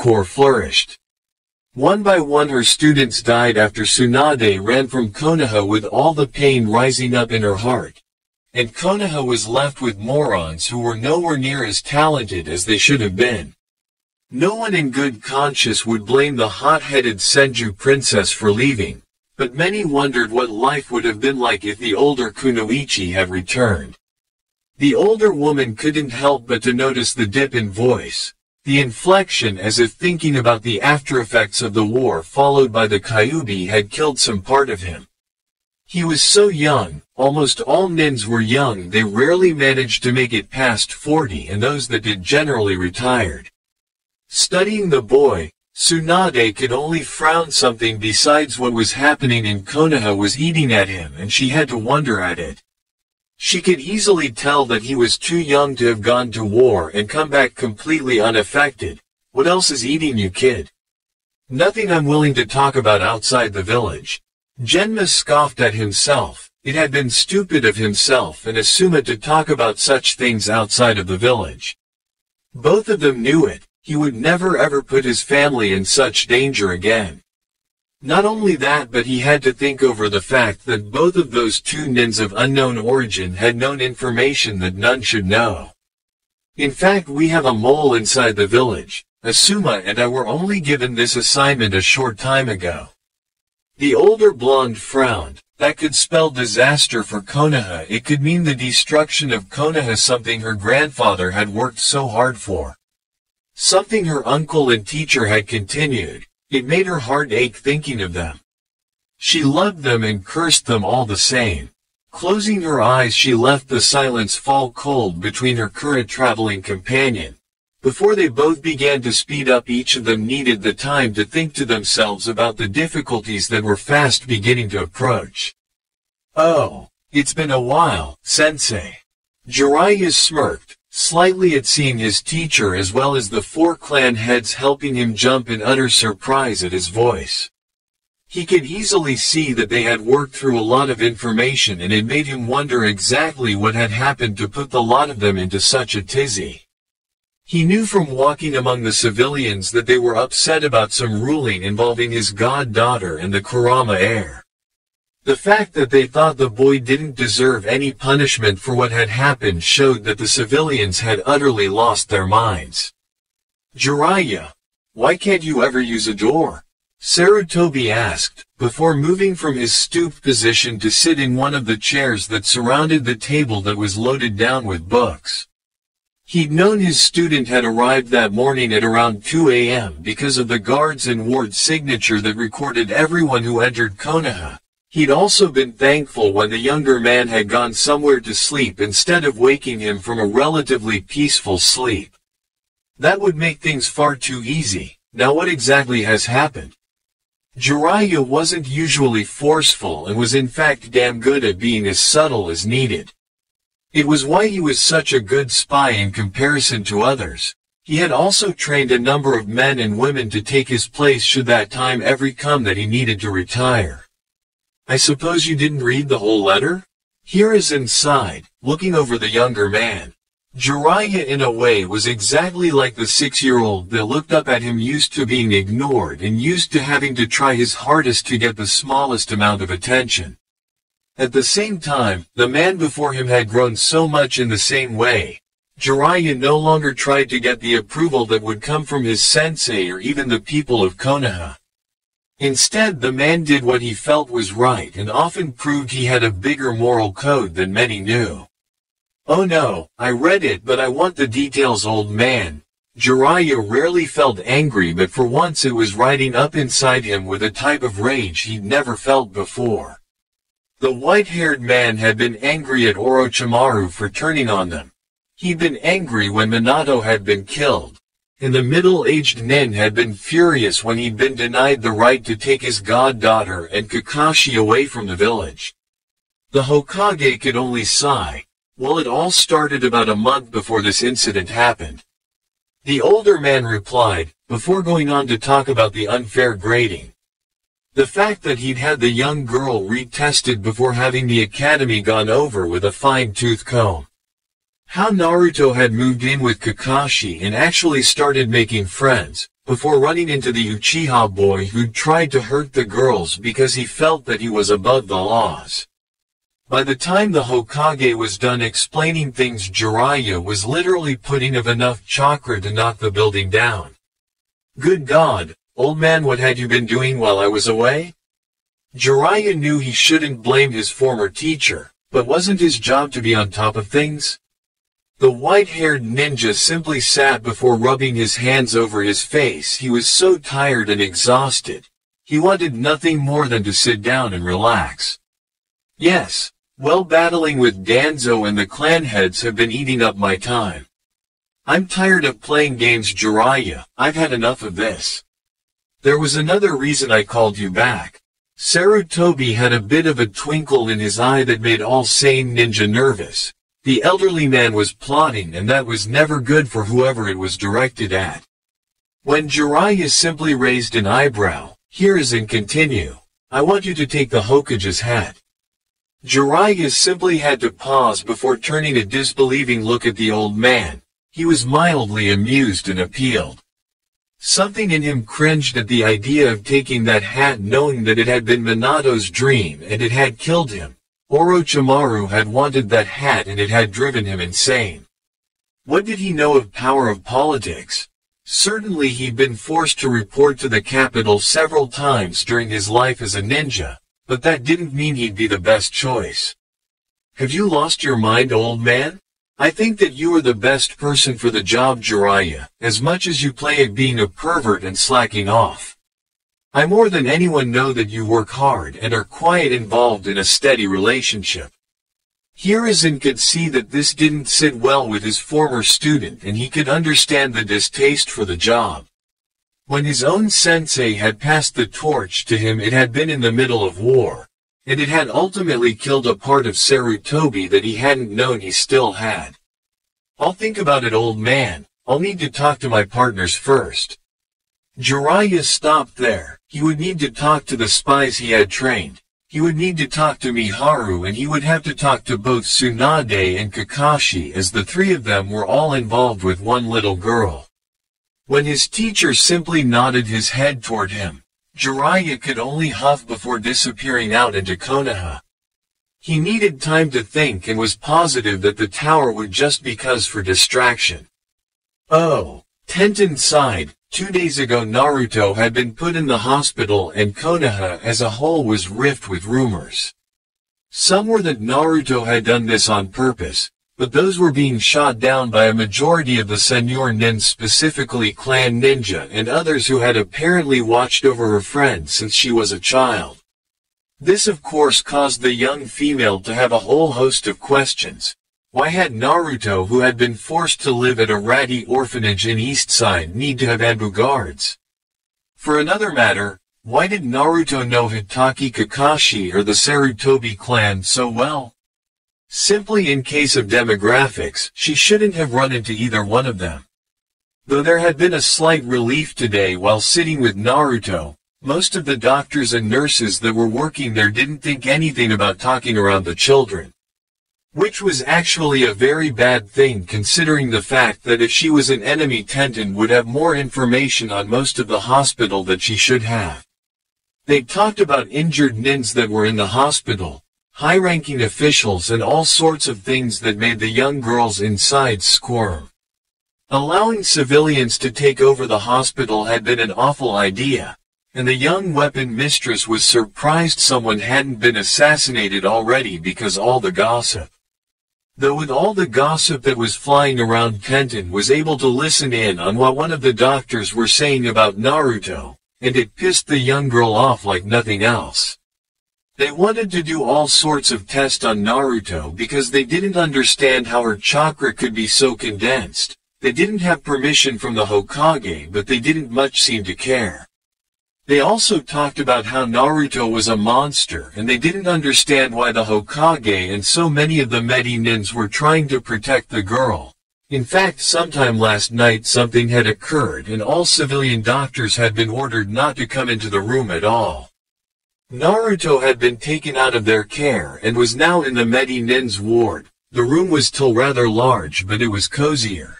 corps flourished. One by one her students died after Tsunade ran from Konoha with all the pain rising up in her heart. And Konoha was left with morons who were nowhere near as talented as they should have been. No one in good conscience would blame the hot-headed Senju princess for leaving, but many wondered what life would have been like if the older Kunoichi had returned. The older woman couldn't help but to notice the dip in voice, the inflection as if thinking about the aftereffects of the war followed by the Kyubi had killed some part of him. He was so young, almost all nins were young they rarely managed to make it past 40 and those that did generally retired. Studying the boy, Tsunade could only frown something besides what was happening in Konoha was eating at him and she had to wonder at it. She could easily tell that he was too young to have gone to war and come back completely unaffected. What else is eating you kid? Nothing I'm willing to talk about outside the village. Genma scoffed at himself. It had been stupid of himself and Asuma to talk about such things outside of the village. Both of them knew it. He would never ever put his family in such danger again. Not only that but he had to think over the fact that both of those two nins of unknown origin had known information that none should know. In fact we have a mole inside the village. Asuma and I were only given this assignment a short time ago. The older blonde frowned. That could spell disaster for Konoha. It could mean the destruction of Konoha something her grandfather had worked so hard for. Something her uncle and teacher had continued. It made her heart ache thinking of them. She loved them and cursed them all the same. Closing her eyes she left the silence fall cold between her current traveling companion. Before they both began to speed up each of them needed the time to think to themselves about the difficulties that were fast beginning to approach. Oh, it's been a while, sensei. Jiraiya smirked, slightly at seeing his teacher as well as the four clan heads helping him jump in utter surprise at his voice. He could easily see that they had worked through a lot of information and it made him wonder exactly what had happened to put the lot of them into such a tizzy. He knew from walking among the civilians that they were upset about some ruling involving his goddaughter and the Kurama heir. The fact that they thought the boy didn't deserve any punishment for what had happened showed that the civilians had utterly lost their minds. Jiraiya, why can't you ever use a door? Sarutobi asked, before moving from his stooped position to sit in one of the chairs that surrounded the table that was loaded down with books. He'd known his student had arrived that morning at around 2 a.m. because of the guards and ward's signature that recorded everyone who entered Konoha. He'd also been thankful when the younger man had gone somewhere to sleep instead of waking him from a relatively peaceful sleep. That would make things far too easy. Now what exactly has happened? Jiraiya wasn't usually forceful and was in fact damn good at being as subtle as needed. It was why he was such a good spy in comparison to others. He had also trained a number of men and women to take his place should that time ever come that he needed to retire. I suppose you didn't read the whole letter? Hiruzen sighed, looking over the younger man. Jiraiya in a way was exactly like the six-year-old that looked up at him used to being ignored and used to having to try his hardest to get the smallest amount of attention. At the same time, the man before him had grown so much in the same way. Jiraiya no longer tried to get the approval that would come from his sensei or even the people of Konoha. Instead the man did what he felt was right and often proved he had a bigger moral code than many knew. Oh no, I read it but I want the details old man. Jiraiya rarely felt angry but for once it was riding up inside him with a type of rage he'd never felt before. The white-haired man had been angry at Orochimaru for turning on them. He'd been angry when Minato had been killed. And the middle-aged Nin had been furious when he'd been denied the right to take his goddaughter and Kakashi away from the village. The Hokage could only sigh. Well it all started about a month before this incident happened. The older man replied, before going on to talk about the unfair grading. The fact that he'd had the young girl retested before having the academy gone over with a fine-tooth comb. How Naruto had moved in with Kakashi and actually started making friends, before running into the Uchiha boy who'd tried to hurt the girls because he felt that he was above the laws. By the time the Hokage was done explaining things Jiraiya was literally putting of enough chakra to knock the building down. Good God, old man what had you been doing while I was away? Jiraiya knew he shouldn't blame his former teacher, but wasn't his job to be on top of things? The white-haired ninja simply sat before rubbing his hands over his face he was so tired and exhausted. He wanted nothing more than to sit down and relax. Yes, well battling with Danzo and the clan heads have been eating up my time. I'm tired of playing games Jiraiya, I've had enough of this. There was another reason I called you back. Sarutobi had a bit of a twinkle in his eye that made all sane ninja nervous. The elderly man was plotting and that was never good for whoever it was directed at. When Jiraiya simply raised an eyebrow, Hiruzen continue. I want you to take the Hokage's hat. Jiraiya simply had to pause before turning a disbelieving look at the old man. He was mildly amused and appealed. Something in him cringed at the idea of taking that hat knowing that it had been Minato's dream and it had killed him. Orochimaru had wanted that hat and it had driven him insane. What did he know of power of politics? Certainly he'd been forced to report to the capital several times during his life as a ninja, but that didn't mean he'd be the best choice. Have you lost your mind, old man? I think that you are the best person for the job, Jiraiya, as much as you play at being a pervert and slacking off. I more than anyone know that you work hard and are quite involved in a steady relationship. Hiruzen could see that this didn't sit well with his former student and he could understand the distaste for the job. When his own sensei had passed the torch to him it had been in the middle of war, and it had ultimately killed a part of Sarutobi that he hadn't known he still had. I'll think about it old man, I'll need to talk to my partners first. Jiraiya stopped there, he would need to talk to the spies he had trained. He would need to talk to Miharu and he would have to talk to both Tsunade and Kakashi as the three of them were all involved with one little girl. When his teacher simply nodded his head toward him, Jiraiya could only huff before disappearing out into Konoha. He needed time to think and was positive that the tower would just be cause for distraction. Oh, Tenten sighed, two days ago Naruto had been put in the hospital and Konoha as a whole was rift with rumors. Some were that Naruto had done this on purpose, but those were being shot down by a majority of the Senor Nin specifically Clan Ninja and others who had apparently watched over her friend since she was a child. This of course caused the young female to have a whole host of questions. Why had Naruto who had been forced to live at a ratty orphanage in Eastside need to have Anbu guards? For another matter, why did Naruto know Hatake Kakashi or the Sarutobi clan so well? Simply in case of demographics, she shouldn't have run into either one of them. Though there had been a slight relief today while sitting with Naruto, most of the doctors and nurses that were working there didn't think anything about talking around the children. Which was actually a very bad thing considering the fact that if she was an enemy Tenten would have more information on most of the hospital that she should have. They talked about injured nins that were in the hospital, high-ranking officials and all sorts of things that made the young girls inside squirm. Allowing civilians to take over the hospital had been an awful idea, and the young weapon mistress was surprised someone hadn't been assassinated already because all the gossip. Though with all the gossip that was flying around Tenten was able to listen in on what one of the doctors were saying about Naruto, and it pissed the young girl off like nothing else. They wanted to do all sorts of tests on Naruto because they didn't understand how her chakra could be so condensed. They didn't have permission from the Hokage but they didn't much seem to care. They also talked about how Naruto was a monster and they didn't understand why the Hokage and so many of the Medinins were trying to protect the girl. In fact sometime last night something had occurred and all civilian doctors had been ordered not to come into the room at all. Naruto had been taken out of their care and was now in the Medi Nin's ward. The room was still rather large but it was cozier.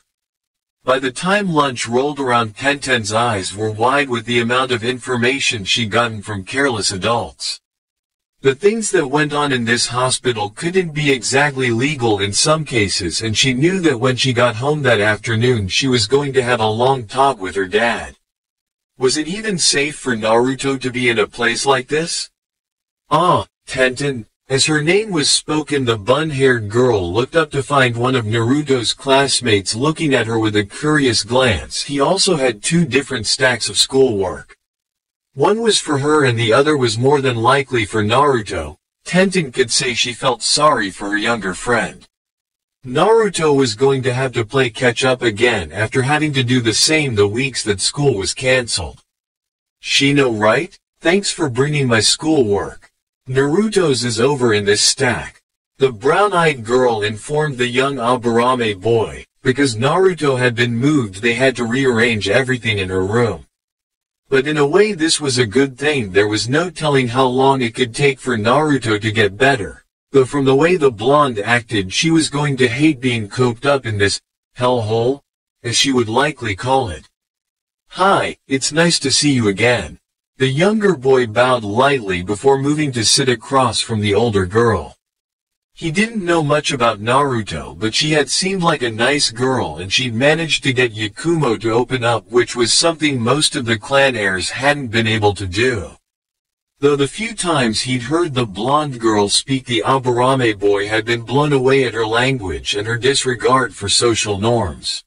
By the time lunch rolled around Tenten's eyes were wide with the amount of information she'd gotten from careless adults. The things that went on in this hospital couldn't be exactly legal in some cases and she knew that when she got home that afternoon she was going to have a long talk with her dad. Was it even safe for Naruto to be in a place like this? Ah, Tenten, as her name was spoken the bun-haired girl looked up to find one of Naruto's classmates looking at her with a curious glance. He also had two different stacks of schoolwork. One was for her and the other was more than likely for Naruto. Tenten could say she felt sorry for her younger friend. Naruto was going to have to play catch up again after having to do the same the weeks that school was cancelled. Shino right? Thanks for bringing my schoolwork. Naruto's is over in this stack. The brown-eyed girl informed the young Aburame boy, because Naruto had been moved they had to rearrange everything in her room. But in a way this was a good thing there was no telling how long it could take for Naruto to get better. Though from the way the blonde acted she was going to hate being cooped up in this hellhole, as she would likely call it. Hi, it's nice to see you again. The younger boy bowed lightly before moving to sit across from the older girl. He didn't know much about Naruto but she had seemed like a nice girl and she'd managed to get Yakumo to open up which was something most of the clan heirs hadn't been able to do. Though the few times he'd heard the blonde girl speak the Aburame boy had been blown away at her language and her disregard for social norms.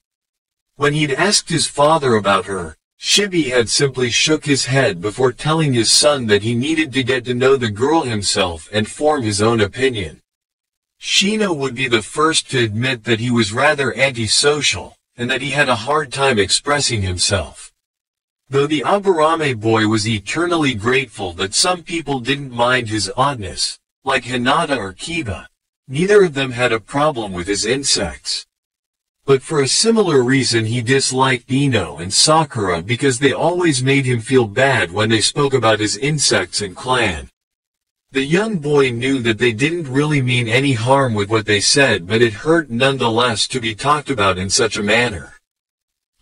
When he'd asked his father about her, Shibi had simply shook his head before telling his son that he needed to get to know the girl himself and form his own opinion. Shino would be the first to admit that he was rather antisocial, and that he had a hard time expressing himself. Though the Aburame boy was eternally grateful that some people didn't mind his oddness, like Hinata or Kiba, neither of them had a problem with his insects. But for a similar reason he disliked Ino and Sakura because they always made him feel bad when they spoke about his insects and clan. The young boy knew that they didn't really mean any harm with what they said but it hurt nonetheless to be talked about in such a manner.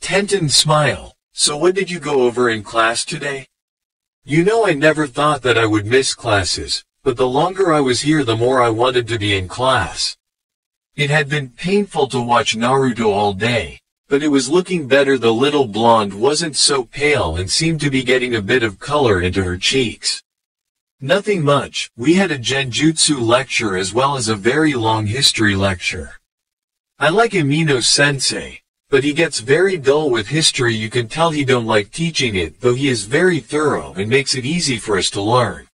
Tenten smiled. So what did you go over in class today? You know I never thought that I would miss classes, but the longer I was here the more I wanted to be in class. It had been painful to watch Naruto all day, but it was looking better the little blonde wasn't so pale and seemed to be getting a bit of color into her cheeks. Nothing much, we had a genjutsu lecture as well as a very long history lecture. I like Umino sensei, but he gets very dull with history you can tell he don't like teaching it though he is very thorough and makes it easy for us to learn.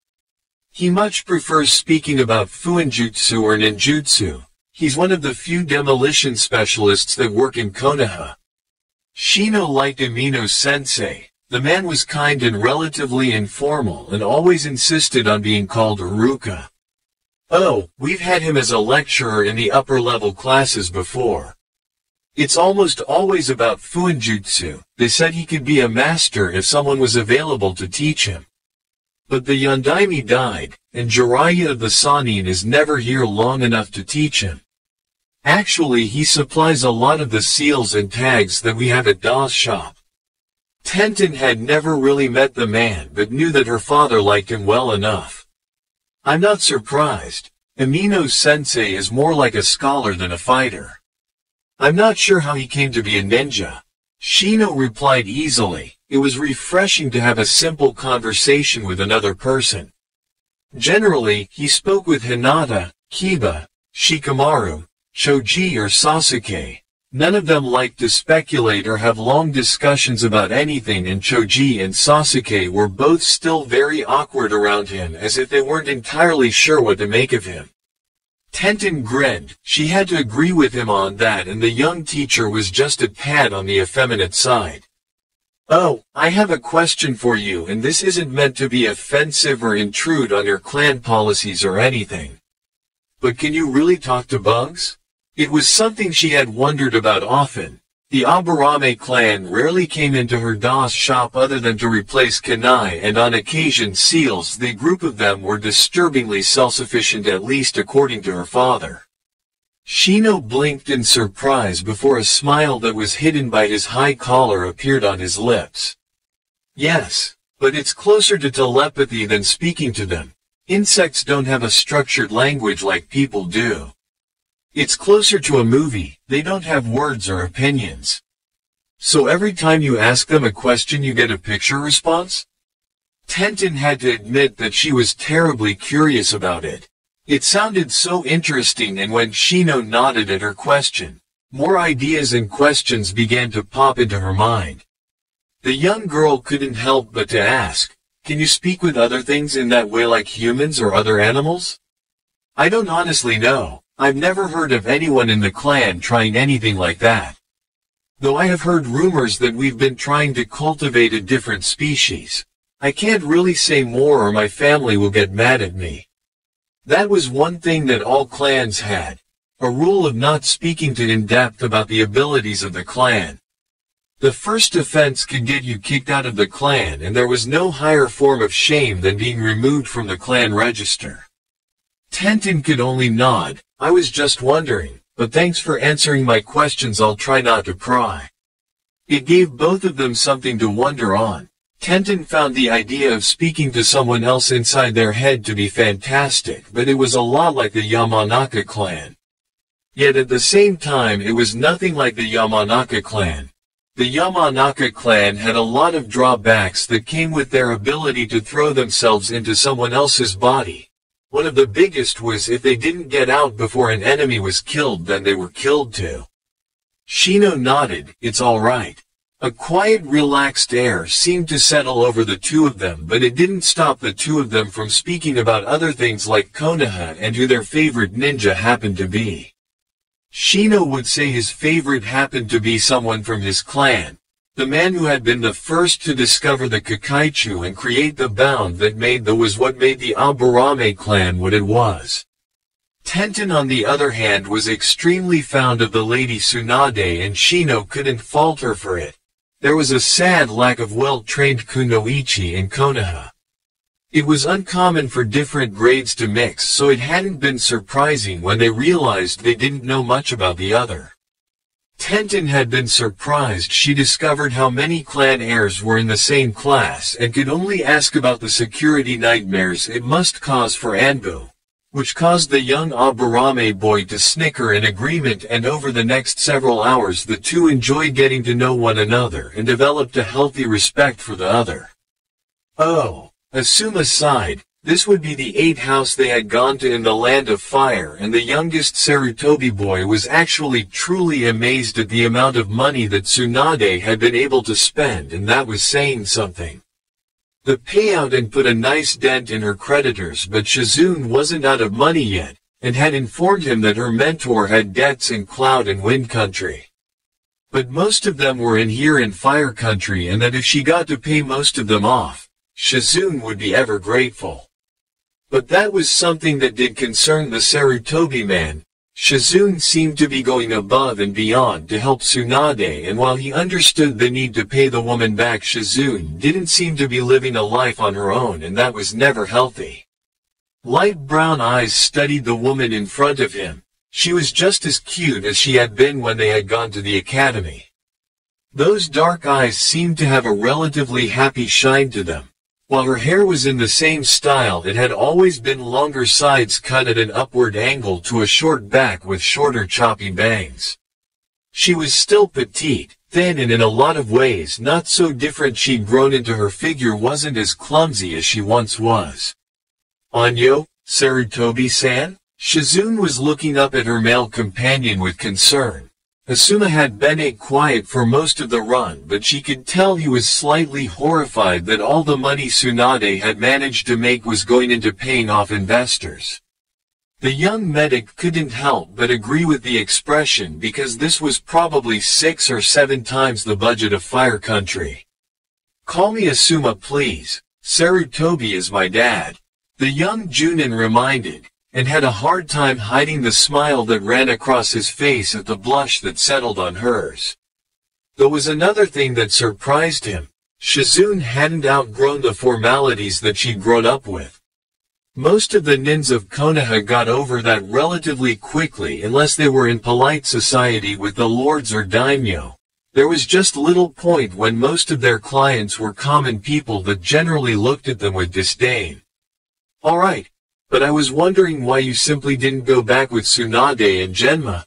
He much prefers speaking about fuinjutsu or ninjutsu. He's one of the few demolition specialists that work in Konoha. Shino liked Umino sensei, the man was kind and relatively informal and always insisted on being called Iruka. Oh, we've had him as a lecturer in the upper level classes before. It's almost always about Fuinjutsu. They said he could be a master if someone was available to teach him. But the Yondaime died, and Jiraiya of the Sannin is never here long enough to teach him. Actually he supplies a lot of the seals and tags that we have at Daw's shop. Tenten had never really met the man but knew that her father liked him well enough. I'm not surprised. Umino sensei is more like a scholar than a fighter. I'm not sure how he came to be a ninja. Shino replied easily, it was refreshing to have a simple conversation with another person. Generally, he spoke with Hinata, Kiba, Shikamaru, Choji or Sasuke, None of them liked to speculate or have long discussions about anything and Choji and Sasuke were both still very awkward around him as if they weren't entirely sure what to make of him. Tenten grinned, she had to agree with him on that and the young teacher was just a tad on the effeminate side. Oh, I have a question for you and this isn't meant to be offensive or intrude on your clan policies or anything. But can you really talk to bugs? It was something she had wondered about often. The Aburame clan rarely came into her DOS shop other than to replace kunai and on occasion seals the group of them were disturbingly self-sufficient at least according to her father. Shino blinked in surprise before a smile that was hidden by his high collar appeared on his lips. Yes, but it's closer to telepathy than speaking to them. Insects don't have a structured language like people do. It's closer to a movie, they don't have words or opinions. So every time you ask them a question you get a picture response? Tenten had to admit that she was terribly curious about it. It sounded so interesting and when Shino nodded at her question, more ideas and questions began to pop into her mind. The young girl couldn't help but to ask, can you speak with other things in that way like humans or other animals? I don't honestly know, I've never heard of anyone in the clan trying anything like that. Though I have heard rumors that we've been trying to cultivate a different species. I can't really say more or my family will get mad at me. That was one thing that all clans had. A rule of not speaking to in depth about the abilities of the clan. The first offense could get you kicked out of the clan and there was no higher form of shame than being removed from the clan register. Tenten could only nod, I was just wondering, but thanks for answering my questions I'll try not to cry. It gave both of them something to wonder on. Tenten found the idea of speaking to someone else inside their head to be fantastic, but it was a lot like the Yamanaka clan. Yet at the same time it was nothing like the Yamanaka clan. The Yamanaka clan had a lot of drawbacks that came with their ability to throw themselves into someone else's body. One of the biggest was if they didn't get out before an enemy was killed then they were killed too. Shino nodded, it's alright. A quiet relaxed air seemed to settle over the two of them but it didn't stop the two of them from speaking about other things like Konoha and who their favorite ninja happened to be. Shino would say his favorite happened to be someone from his clan, the man who had been the first to discover the Kikaichu and create the bound that made the was what made the Aburame clan what it was. Tenten on the other hand was extremely fond of the lady Tsunade and Shino couldn't fault her for it. There was a sad lack of well-trained kunoichi in Konoha. It was uncommon for different grades to mix so it hadn't been surprising when they realized they didn't know much about the other. Tenten had been surprised she discovered how many clan heirs were in the same class and could only ask about the security nightmares it must cause for Anbu which caused the young Aburame boy to snicker in agreement and over the next several hours the two enjoyed getting to know one another and developed a healthy respect for the other. Oh, Asuma sighed, this would be the eighth house they had gone to in the land of fire and the youngest Sarutobi boy was actually truly amazed at the amount of money that Tsunade had been able to spend and that was saying something. The payout had put a nice dent in her creditors but Shizune wasn't out of money yet, and had informed him that her mentor had debts in Cloud and Wind Country. But most of them were in here in Fire Country and that if she got to pay most of them off, Shizune would be ever grateful. But that was something that did concern the Sarutobi man, Shizune seemed to be going above and beyond to help Tsunade and while he understood the need to pay the woman back Shizune didn't seem to be living a life on her own and that was never healthy. Light brown eyes studied the woman in front of him. She was just as cute as she had been when they had gone to the academy. Those dark eyes seemed to have a relatively happy shine to them. While her hair was in the same style it had always been longer sides cut at an upward angle to a short back with shorter choppy bangs. She was still petite, thin and in a lot of ways not so different she'd grown into her figure wasn't as clumsy as she once was. Anyo, Sarutobi-san? Shizune was looking up at her male companion with concern. Asuma had been quiet for most of the run but she could tell he was slightly horrified that all the money Tsunade had managed to make was going into paying off investors. The young medic couldn't help but agree with the expression because this was probably six or seven times the budget of Fire Country. Call me Asuma please, Sarutobi is my dad. The young Junin reminded, and had a hard time hiding the smile that ran across his face at the blush that settled on hers. There was another thing that surprised him. Shizune hadn't outgrown the formalities that she'd grown up with. Most of the nins of Konoha got over that relatively quickly unless they were in polite society with the lords or daimyo. There was just little point when most of their clients were common people that generally looked at them with disdain. Alright, but I was wondering why you simply didn't go back with Tsunade and Genma.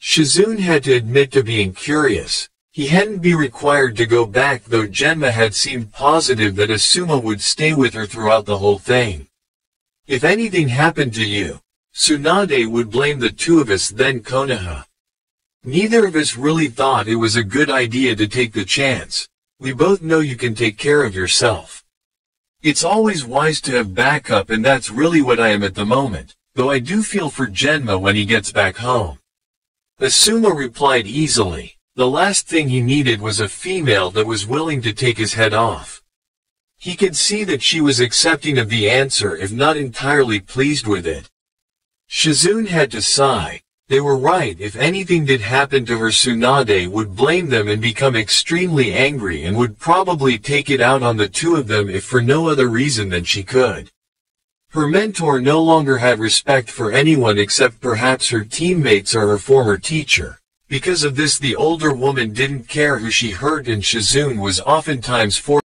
Shizune had to admit to being curious. He hadn't be required to go back though Genma had seemed positive that Asuma would stay with her throughout the whole thing. If anything happened to you, Tsunade would blame the two of us then Konoha. Neither of us really thought it was a good idea to take the chance. We both know you can take care of yourself. It's always wise to have backup and that's really what I am at the moment, though I do feel for Genma when he gets back home. Asuma replied easily. The last thing he needed was a female that was willing to take his head off. He could see that she was accepting of the answer if not entirely pleased with it. Shizune had to sigh. They were right if anything did happen to her Tsunade would blame them and become extremely angry and would probably take it out on the two of them if for no other reason than she could. Her mentor no longer had respect for anyone except perhaps her teammates or her former teacher. Because of this the older woman didn't care who she hurt and Shizune was oftentimes forced